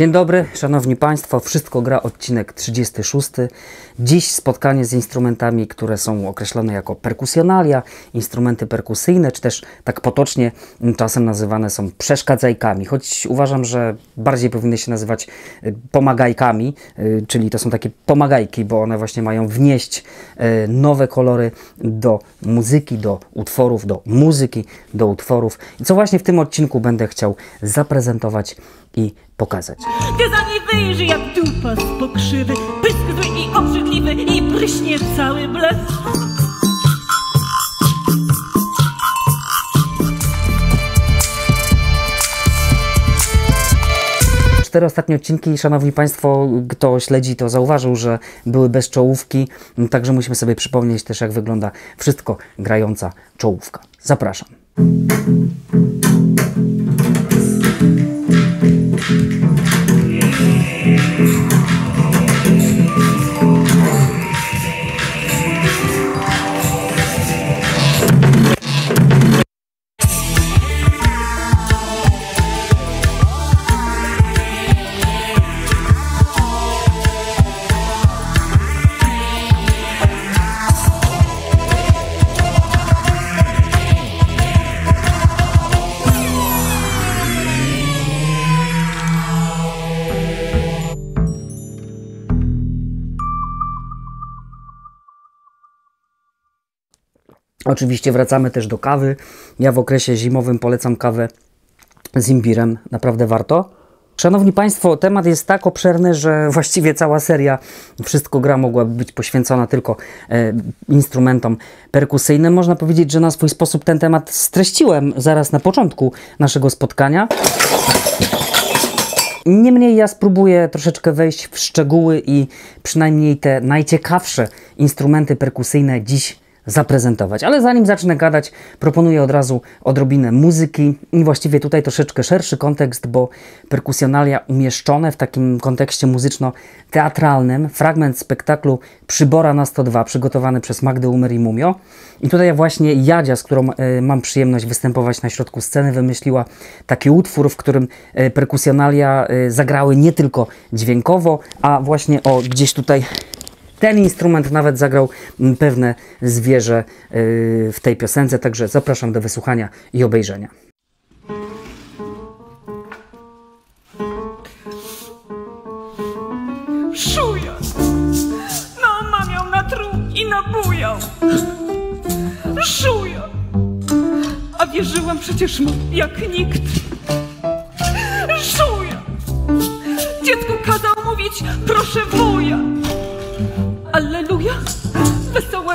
Dzień dobry, szanowni państwo. Wszystko gra odcinek 36. Dziś spotkanie z instrumentami, które są określone jako perkusjonalia, instrumenty perkusyjne, czy też tak potocznie czasem nazywane są przeszkadzajkami. Choć uważam, że bardziej powinny się nazywać y, pomagajkami, y, czyli to są takie pomagajki, bo one właśnie mają wnieść y, nowe kolory do muzyki, do utworów, do muzyki, do utworów. I co właśnie w tym odcinku będę chciał zaprezentować i pokazać. Ty za nie wyjrzy jak dupa z pokrzywy Pysk zły i obrzydliwy i pryśnie cały blef Cztery ostatnie odcinki, szanowni państwo, kto śledzi, to zauważył, że były bez czołówki, także musimy sobie przypomnieć też, jak wygląda wszystko grająca czołówka. Zapraszam. life. Oczywiście wracamy też do kawy. Ja w okresie zimowym polecam kawę z imbirem. Naprawdę warto. Szanowni Państwo, temat jest tak obszerny, że właściwie cała seria Wszystko gra mogłaby być poświęcona tylko e, instrumentom perkusyjnym. Można powiedzieć, że na swój sposób ten temat streściłem zaraz na początku naszego spotkania. Niemniej ja spróbuję troszeczkę wejść w szczegóły i przynajmniej te najciekawsze instrumenty perkusyjne dziś zaprezentować. Ale zanim zacznę gadać, proponuję od razu odrobinę muzyki i właściwie tutaj troszeczkę szerszy kontekst, bo perkusjonalia umieszczone w takim kontekście muzyczno-teatralnym, fragment spektaklu Przybora na 102, przygotowany przez Magdę Umer i Mumio. I tutaj właśnie Jadzia, z którą e, mam przyjemność występować na środku sceny, wymyśliła taki utwór, w którym e, perkusjonalia e, zagrały nie tylko dźwiękowo, a właśnie o gdzieś tutaj ten instrument nawet zagrał mm, pewne zwierzę yy, w tej piosence, także zapraszam do wysłuchania i obejrzenia. Szuja No mam ją na trup i nabujał Szuja A wierzyłam przecież mu jak nikt Szuja Dziecku kazał mówić proszę wuja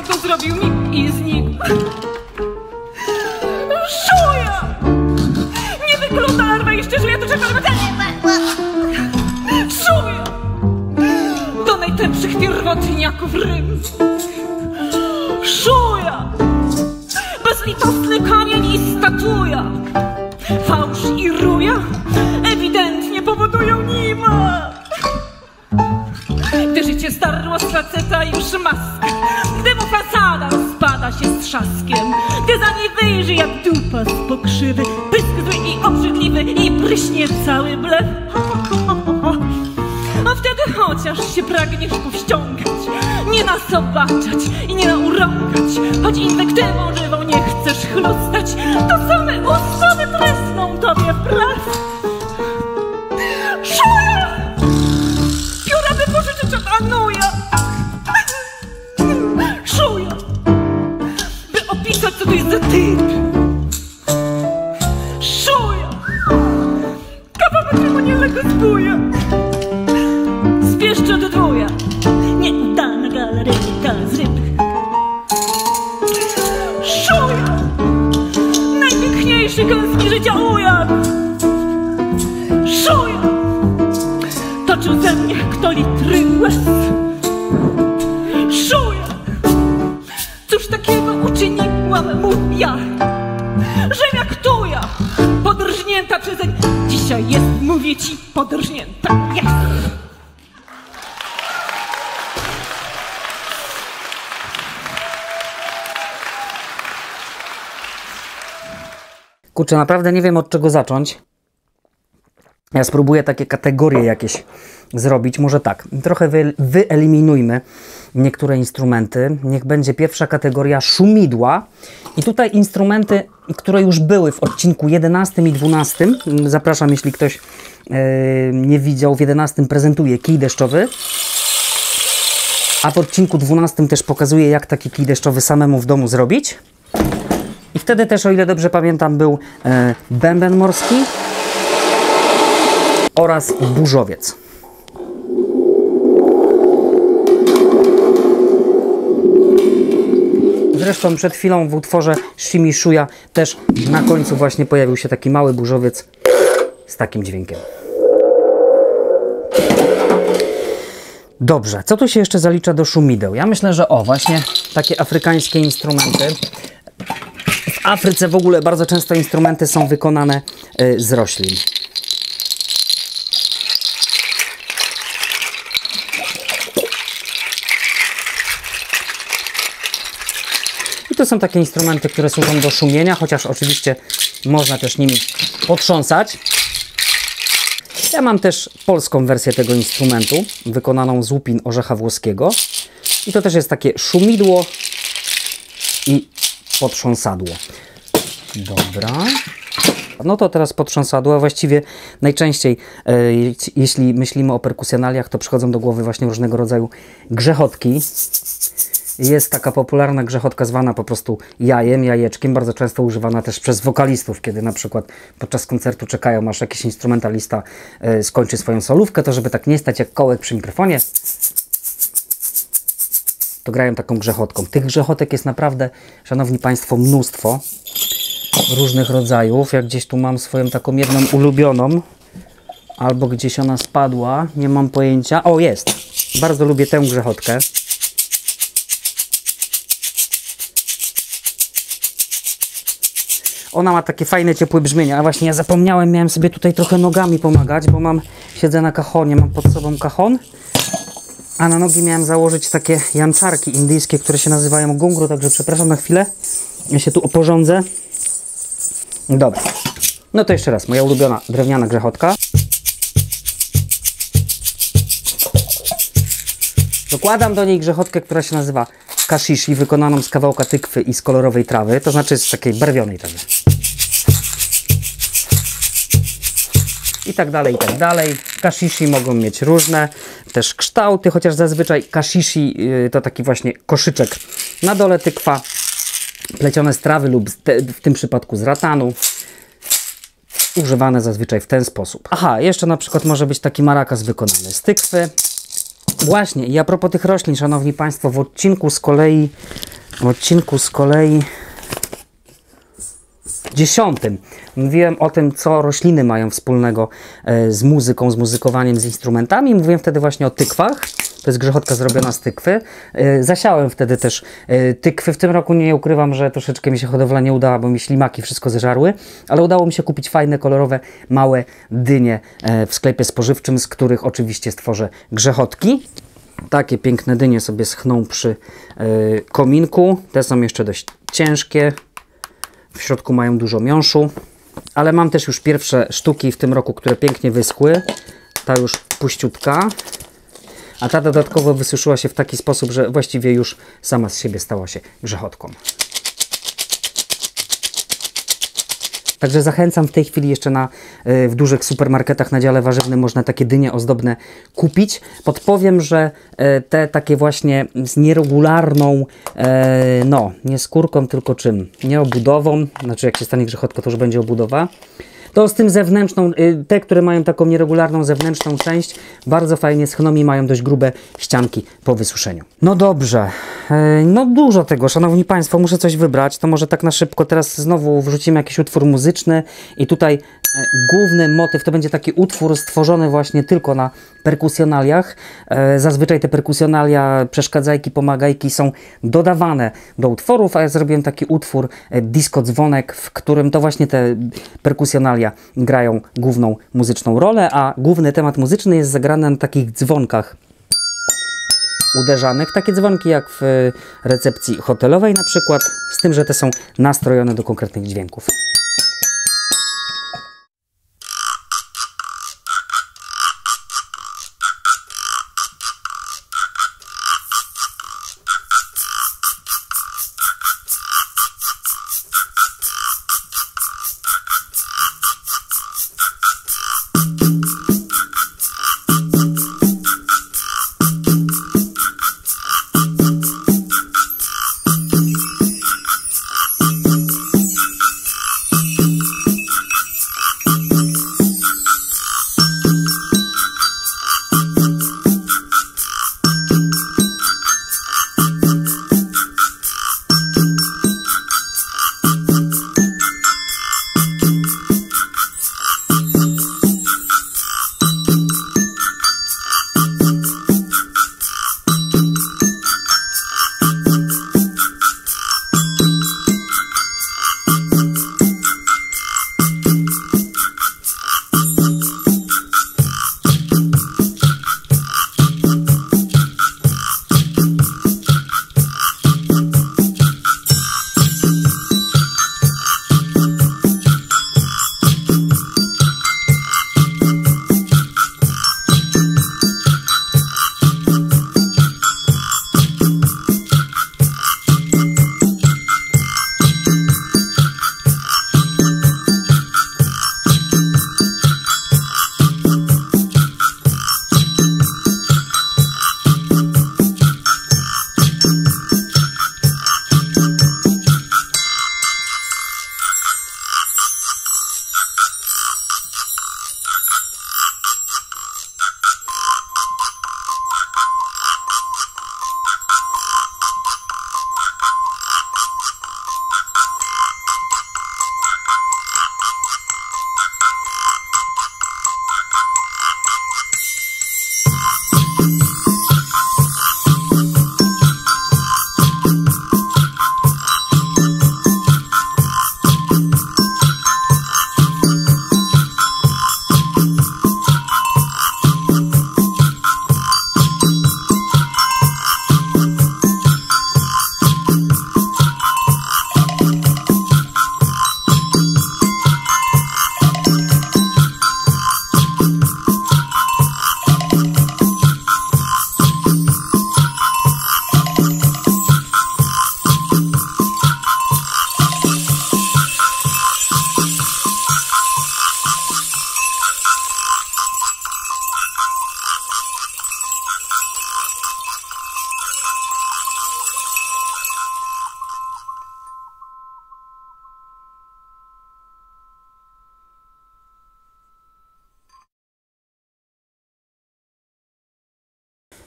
Wesołego zrobił mi i znikł. Szuja! Nie wygląda larwa jeszcze żyje, to czekamy Szuja! Do najtępszych pierwotniaków rym. Szuja! Bezlitosny kamień i statuja. Fałsz i ruja Gdy życie starło z faceta już maskę Gdy mu fasada rozpada się z trzaskiem. Gdy za nie wyjrzy jak dupa z pokrzywy. Pysk zły i obrzydliwy i pryśnie cały blef. A wtedy chociaż się pragniesz powściągać Nie nasobaczać i nie naurągać. Choć inwektywą żywą nie chcesz chlustać To same usta wytresną tobie wbrew Szuja! Gęski życia ujan Szuja! Toczył ze mnie kto litry łez Szuja! Cóż takiego uczyniłam mu ja Że jak tuja Podrżnięta przezeń Dzisiaj jest, mówię ci, podrżnięta Jest! Kurczę, naprawdę nie wiem od czego zacząć. Ja spróbuję takie kategorie jakieś zrobić. Może tak, trochę wy, wyeliminujmy niektóre instrumenty. Niech będzie pierwsza kategoria szumidła. I tutaj instrumenty, które już były w odcinku 11 i 12. Zapraszam, jeśli ktoś yy, nie widział, w 11 prezentuję kij deszczowy. A w odcinku 12 też pokazuję, jak taki kij deszczowy samemu w domu zrobić. Wtedy też, o ile dobrze pamiętam, był e, bęben morski oraz burzowiec. Zresztą przed chwilą w utworze Shimishuya też na końcu właśnie pojawił się taki mały burzowiec z takim dźwiękiem. Dobrze, co tu się jeszcze zalicza do szumideł? Ja myślę, że o, właśnie takie afrykańskie instrumenty. Afryce w ogóle bardzo często instrumenty są wykonane y, z roślin. I to są takie instrumenty, które służą do szumienia, chociaż oczywiście można też nimi potrząsać. Ja mam też polską wersję tego instrumentu, wykonaną z łupin orzecha włoskiego. I to też jest takie szumidło i potrząsadło. Dobra. No to teraz potrząsadło, a właściwie najczęściej, e, jeśli myślimy o perkusjonaliach, to przychodzą do głowy właśnie różnego rodzaju grzechotki. Jest taka popularna grzechotka zwana po prostu jajem, jajeczkiem, bardzo często używana też przez wokalistów, kiedy na przykład podczas koncertu czekają, aż jakiś instrumentalista y, skończy swoją solówkę, to żeby tak nie stać jak kołek przy mikrofonie, to grają taką grzechotką. Tych grzechotek jest naprawdę, szanowni Państwo, mnóstwo różnych rodzajów. Jak gdzieś tu mam swoją taką jedną ulubioną, albo gdzieś ona spadła, nie mam pojęcia. O, jest! Bardzo lubię tę grzechotkę. Ona ma takie fajne, ciepłe brzmienie, a właśnie ja zapomniałem, miałem sobie tutaj trochę nogami pomagać, bo mam, siedzę na kachonie, mam pod sobą kachon, a na nogi miałem założyć takie janczarki indyjskie, które się nazywają gungru, także przepraszam na chwilę, ja się tu oporządzę. Dobra, no to jeszcze raz, moja ulubiona drewniana grzechotka. Dokładam do niej grzechotkę, która się nazywa kashishi, wykonaną z kawałka tykwy i z kolorowej trawy, to znaczy z takiej barwionej trawy. I tak dalej, i tak dalej. Kashishi mogą mieć różne też kształty, chociaż zazwyczaj kashishi yy, to taki właśnie koszyczek na dole tykwa, plecione z trawy lub w tym przypadku z ratanu. Używane zazwyczaj w ten sposób. Aha, jeszcze na przykład może być taki marakas wykonany z tykwy, Właśnie, i a propos tych roślin, szanowni państwo, w odcinku z kolei, w odcinku z kolei dziesiątym mówiłem o tym, co rośliny mają wspólnego e, z muzyką, z muzykowaniem, z instrumentami. Mówiłem wtedy właśnie o tykwach. To jest grzechotka zrobiona z tykwy. E, zasiałem wtedy też e, tykwy. W tym roku nie ukrywam, że troszeczkę mi się hodowla nie udała, bo mi ślimaki wszystko zeżarły, ale udało mi się kupić fajne, kolorowe, małe dynie w sklepie spożywczym, z których oczywiście stworzę grzechotki. Takie piękne dynie sobie schną przy kominku. Te są jeszcze dość ciężkie. W środku mają dużo miąższu. Ale mam też już pierwsze sztuki w tym roku, które pięknie wyschły. Ta już puściutka. A ta dodatkowo wysuszyła się w taki sposób, że właściwie już sama z siebie stała się grzechotką. Także zachęcam w tej chwili jeszcze na, e, w dużych supermarketach na dziale warzywnym można takie dynie ozdobne kupić. Podpowiem, że e, te takie właśnie z nieregularną, e, no nie skórką, tylko czym? Nie obudową, znaczy jak się stanie grzechotko, to już będzie obudowa to z tym zewnętrzną, y, te, które mają taką nieregularną zewnętrzną część, bardzo fajnie schną i mają dość grube ścianki po wysuszeniu. No dobrze, e, no dużo tego, szanowni państwo, muszę coś wybrać, to może tak na szybko teraz znowu wrzucimy jakiś utwór muzyczny i tutaj E, główny motyw to będzie taki utwór stworzony właśnie tylko na perkusjonaliach. E, zazwyczaj te perkusjonalia, przeszkadzajki, pomagajki są dodawane do utworów, a ja zrobiłem taki utwór disco dzwonek, w którym to właśnie te perkusjonalia grają główną muzyczną rolę, a główny temat muzyczny jest zagrany na takich dzwonkach uderzanych, takie dzwonki jak w recepcji hotelowej na przykład, z tym, że te są nastrojone do konkretnych dźwięków.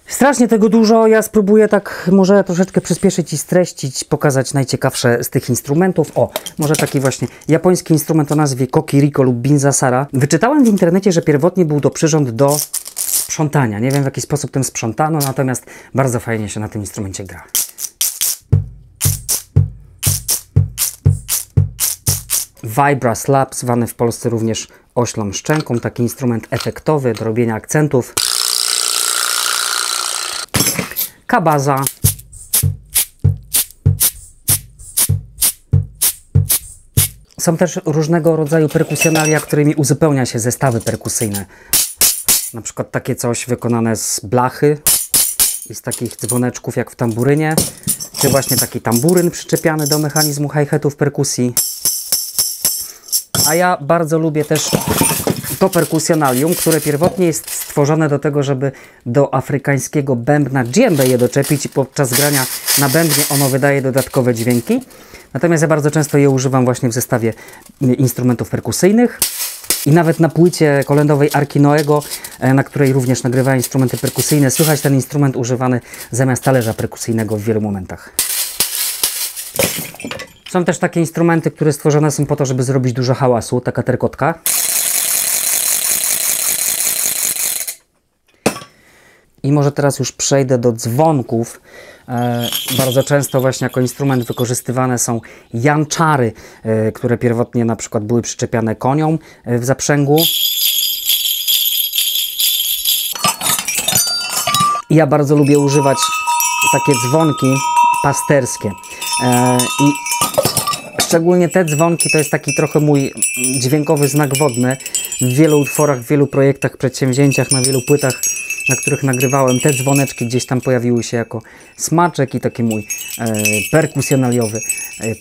Strasznie tego dużo. Ja spróbuję tak może troszeczkę przyspieszyć i streścić, pokazać najciekawsze z tych instrumentów. O, może taki właśnie japoński instrument o nazwie Kokiriko lub Binzasara. Wyczytałem w internecie, że pierwotnie był to przyrząd do sprzątania. Nie wiem w jaki sposób tym sprzątano, natomiast bardzo fajnie się na tym instrumencie gra. Vibra Slap, zwany w Polsce również oślą szczęką, taki instrument efektowy do robienia akcentów. Kabaza. Są też różnego rodzaju perkusjonalia, którymi uzupełnia się zestawy perkusyjne. Na przykład takie coś wykonane z blachy i z takich dzwoneczków jak w tamburynie, czy właśnie taki tamburyn przyczepiany do mechanizmu hi-hatów perkusji. A ja bardzo lubię też to perkusjonalium, które pierwotnie jest stworzone do tego, żeby do afrykańskiego bębna dżembe je doczepić i podczas grania na bębnie ono wydaje dodatkowe dźwięki. Natomiast ja bardzo często je używam właśnie w zestawie instrumentów perkusyjnych. I nawet na płycie kolendowej Arki Noego, e, na której również nagrywałem instrumenty perkusyjne, słychać ten instrument używany zamiast talerza perkusyjnego w wielu momentach. Są też takie instrumenty, które stworzone są po to, żeby zrobić dużo hałasu, taka terkotka. I może teraz już przejdę do dzwonków. E, bardzo często właśnie jako instrument wykorzystywane są janczary, e, które pierwotnie na przykład były przyczepiane koniom e, w zaprzęgu. Ja bardzo lubię używać takie dzwonki pasterskie. I szczególnie te dzwonki to jest taki trochę mój dźwiękowy znak wodny. W wielu utworach, w wielu projektach, przedsięwzięciach, na wielu płytach na których nagrywałem, te dzwoneczki gdzieś tam pojawiły się jako smaczek i taki mój e, perkusjonaliowy, e,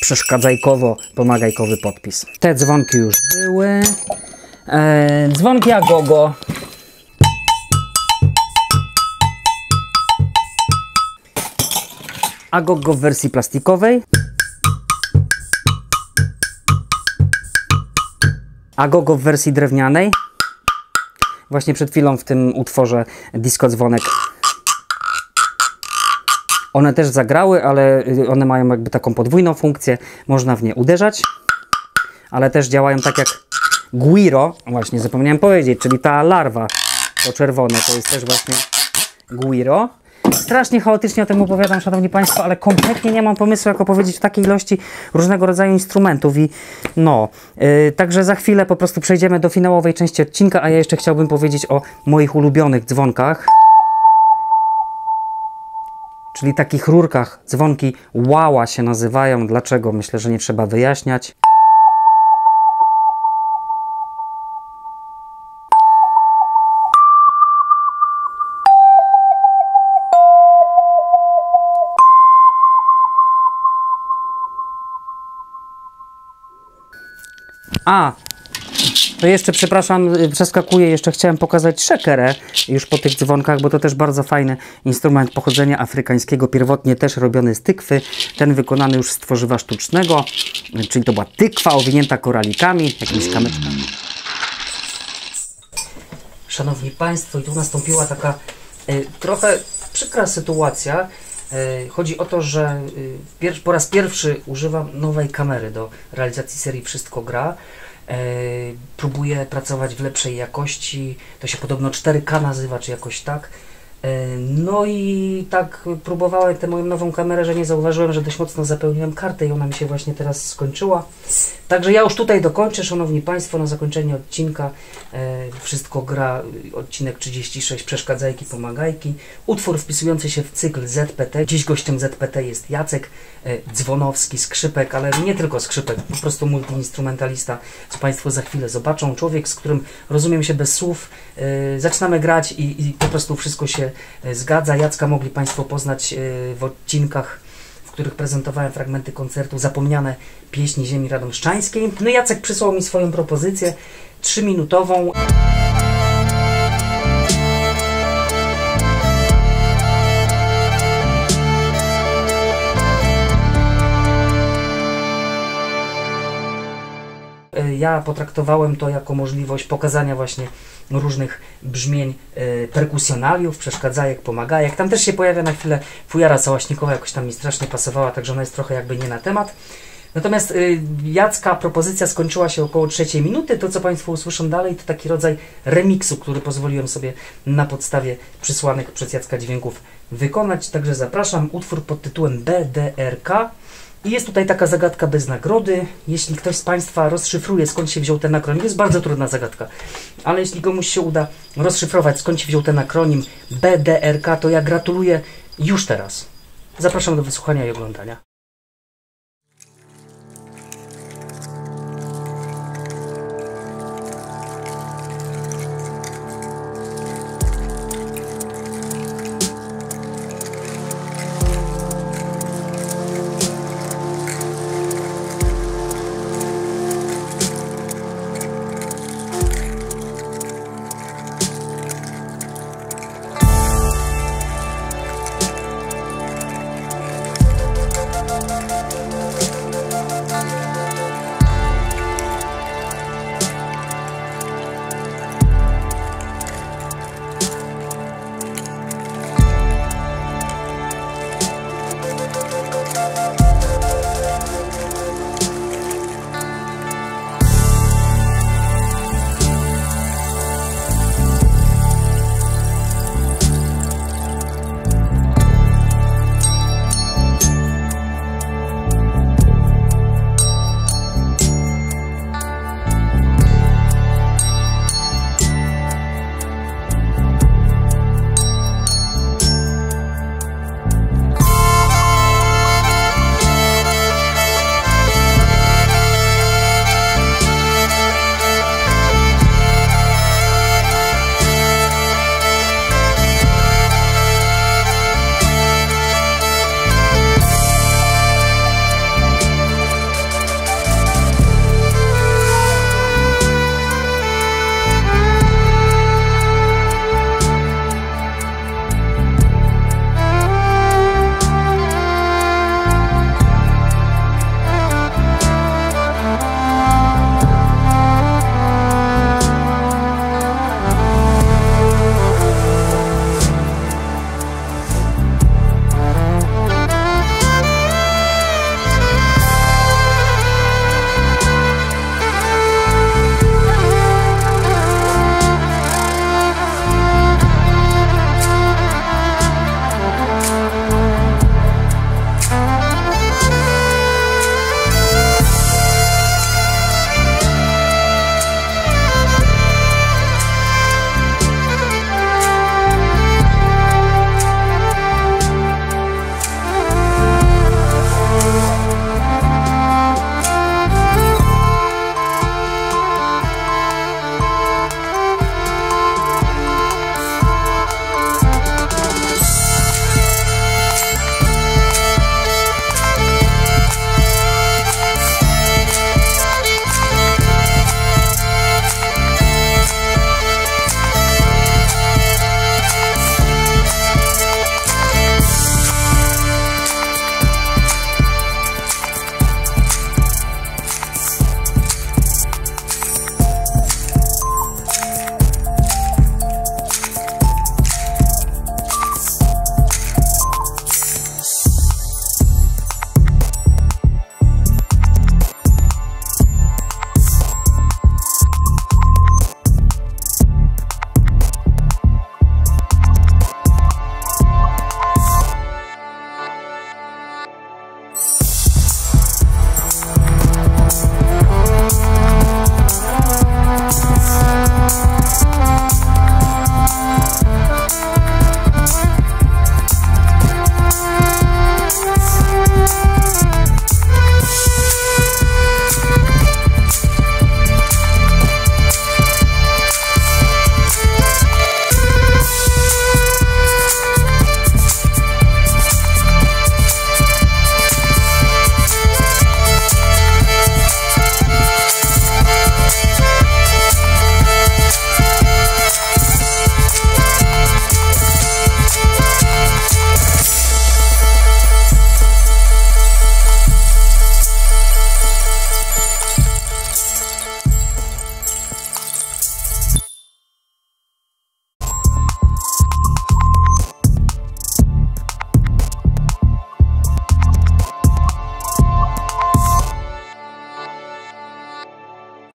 przeszkadzajkowo, pomagajkowy podpis. Te dzwonki już były. E, dzwonki Agogo. Agogo w wersji plastikowej. Agogo w wersji drewnianej. Właśnie przed chwilą w tym utworze Disco Dzwonek one też zagrały, ale y, one mają jakby taką podwójną funkcję. Można w nie uderzać, ale też działają tak jak guiro. Właśnie zapomniałem powiedzieć, czyli ta larwa, to czerwone, to jest też właśnie guiro. Strasznie chaotycznie o tym opowiadam, Szanowni Państwo, ale kompletnie nie mam pomysłu, jak opowiedzieć w takiej ilości różnego rodzaju instrumentów i no, yy, także za chwilę po prostu przejdziemy do finałowej części odcinka, a ja jeszcze chciałbym powiedzieć o moich ulubionych dzwonkach. Czyli takich rurkach, dzwonki łała się nazywają. Dlaczego? Myślę, że nie trzeba wyjaśniać. A, to jeszcze, przepraszam, y, przeskakuję, jeszcze chciałem pokazać szekerę już po tych dzwonkach, bo to też bardzo fajny instrument pochodzenia afrykańskiego, pierwotnie też robiony z tykwy, ten wykonany już z tworzywa sztucznego, czyli to była tykwa owinięta koralikami, jakimiś kamyczkami. Szanowni Państwo, i tu nastąpiła taka y, trochę przykra sytuacja, Chodzi o to, że po raz pierwszy używam nowej kamery do realizacji serii Wszystko Gra. E, próbuję pracować w lepszej jakości. To się podobno 4K nazywa, czy jakoś tak. No i tak próbowałem tę moją nową kamerę, że nie zauważyłem, że dość mocno zapełniłem kartę i ona mi się właśnie teraz skończyła. Także ja już tutaj dokończę, Szanowni Państwo, na zakończenie odcinka. Wszystko gra, odcinek 36, Przeszkadzajki, Pomagajki. Utwór wpisujący się w cykl ZPT. Dziś gościem ZPT jest Jacek e, Dzwonowski, skrzypek, ale nie tylko skrzypek, po prostu multiinstrumentalista, co Państwo za chwilę zobaczą. Człowiek, z którym rozumiem się bez słów. E, zaczynamy grać i, i po prostu wszystko się zgadza. Jacka mogli Państwo poznać e, w odcinkach w których prezentowałem fragmenty koncertu Zapomniane pieśni ziemi radomszczańskiej. No Jacek przysłał mi swoją propozycję trzyminutową. y, ja potraktowałem to jako możliwość pokazania właśnie różnych brzmień y, perkusjonaliów, przeszkadzajek, pomagajek. Tam też się pojawia na chwilę fujara całaśnikowa, jakoś tam mi strasznie pasowała, także ona jest trochę jakby nie na temat. Natomiast y, Jacka propozycja skończyła się około trzeciej minuty. To, co Państwo usłyszą dalej, to taki rodzaj remiksu, który pozwoliłem sobie na podstawie przysłanych przez Jacka dźwięków wykonać. Także zapraszam. Utwór pod tytułem BDRK. I jest tutaj taka zagadka bez nagrody. Jeśli ktoś z Państwa rozszyfruje, skąd się wziął ten akronim, jest bardzo trudna zagadka, ale jeśli komuś się uda rozszyfrować, skąd się wziął ten akronim BDRK, to ja gratuluję już teraz. Zapraszam do wysłuchania i oglądania.